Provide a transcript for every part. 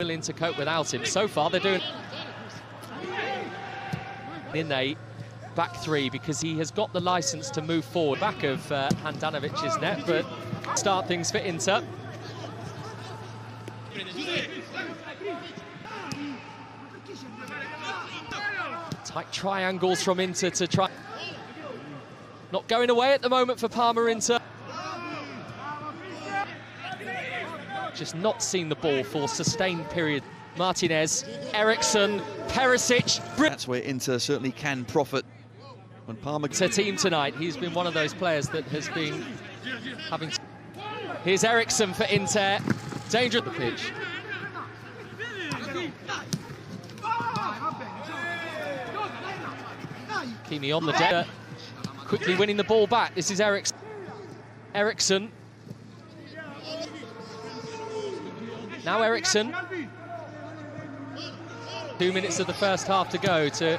willing to cope without him. So far, they're doing in a back three because he has got the license to move forward. Back of uh, Handanovic's net, but start things for Inter. Tight triangles from Inter to try. Not going away at the moment for Parma Inter. Just not seen the ball for sustained period. Martinez, Eriksen, Perisic. That's where Inter certainly can profit. When Palmer to team tonight, he's been one of those players that has been having. Here's Eriksen for Inter. Danger at the pitch. Kimi on the deck. Quickly winning the ball back. This is Eriksen. Eriksen. Now Eriksen. Two minutes of the first half to go to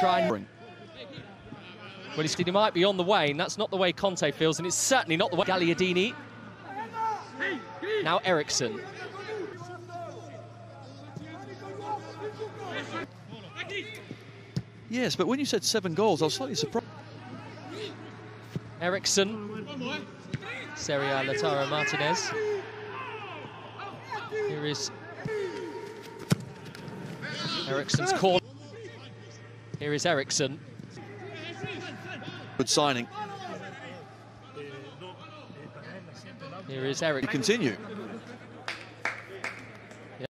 try and... Well, he might be on the way, and that's not the way Conte feels, and it's certainly not the way Gagliardini. Now Eriksen. Yes, but when you said seven goals, I was slightly surprised. Eriksen. Serie A Lautaro Martinez. Here is Eriksen's call. Here is Eriksen. Good signing. Here is Eric. Continue.